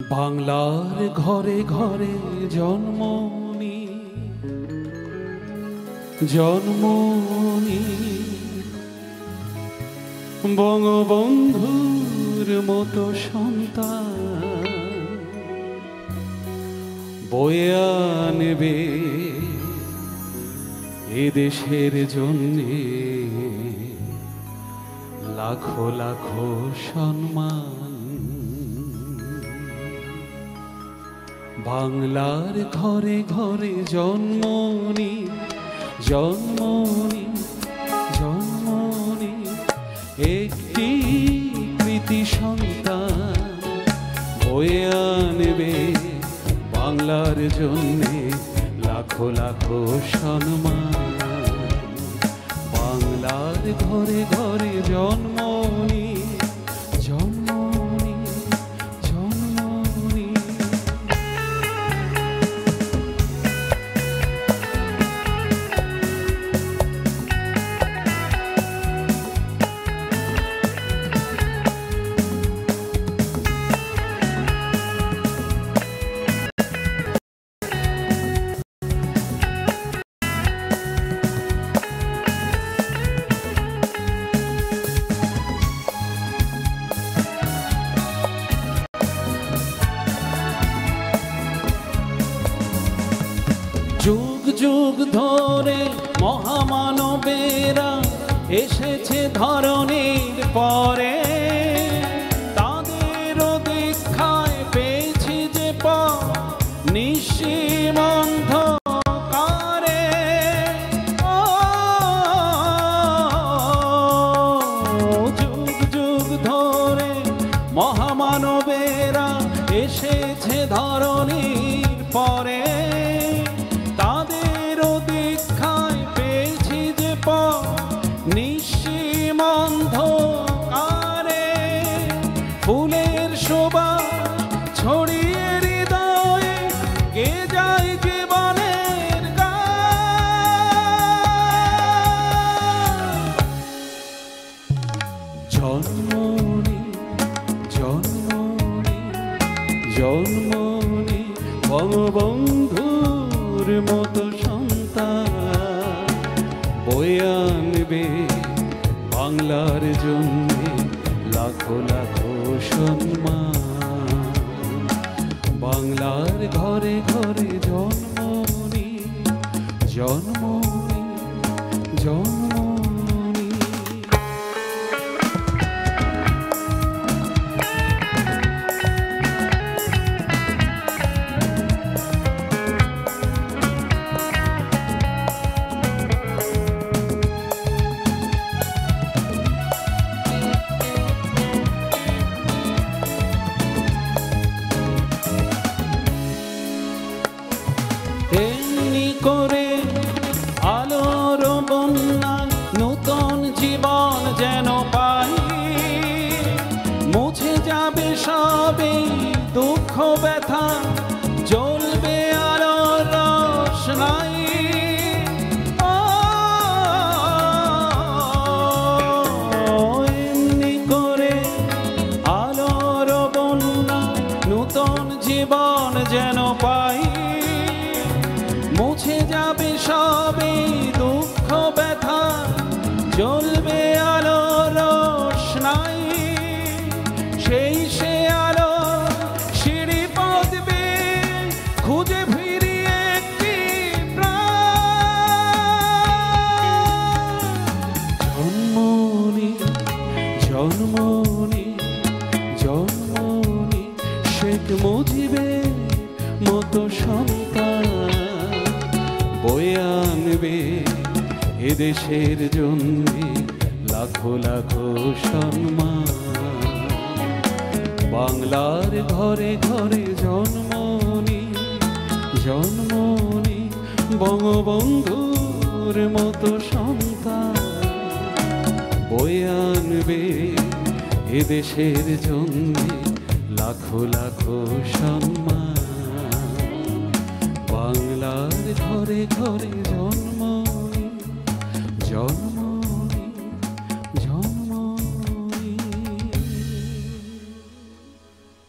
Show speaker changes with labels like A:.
A: বাংলার ঘরে ঘরে জন্মনি জন্মনি বঙ্গবন্ধুর মতো সন্তান বয়ে আনবে এদেশের জন্যে। লাখো লাখো সম্মান বাংলার ঘরে ঘরে জন্মনি জন্মনি জন্মনি। একটি কৃতি সন্তান বয়ে আনবে বাংলার জন্যে লাখো লাখো সম্মান। বাংলার ঘরে ঘরে জন্মনি যুগ যুগ ধরে মহামানবেরা এসেছে ধরনের পরে। তাদের দীক্ষায় পেয়েছি যে নিঃসীমন্ধ কারে যুগ যুগ ধরে মহামানবেরা এসেছে ধরনীর পরে। জন্মনি বঙ্গবন্ধুর মতো সন্তান। বয়ে আনবে বাংলার জন্য লাখো লাখো সম্মান। বাংলার ঘরে ঘরে জন্মনি জন্মনি জন্মনি। করে আলোর বন্যায় নূতন জীবন যেন পাই মুছে যাবে সবে দুঃখ ব্যথা, জ্বলবে আলোর রোশনাই এমনি করে আলোর বন্যা নূতন জীবন যেন পাই সবে দুঃখ, ব্যথা, জ্বলবে আলো রোশনাই সেই সে আলো সিঁড়ি পদবে, খুঁজে ফিরি একটি জন্মনি জন্মনি জন্মনি শেখ মুজিবের মতো সন্তান। এদেশের জন্য লাখো লাখো সম্মান। বাংলার ঘরে ঘরে জন্মনি জন্মনি বঙ্গবন্ধুর মতো সন্তান। বয়ে আনবে এদেশের জন্য লাখো লাখো সম্মান। বাংলার ঘরে ঘরে জন্ম জন্ম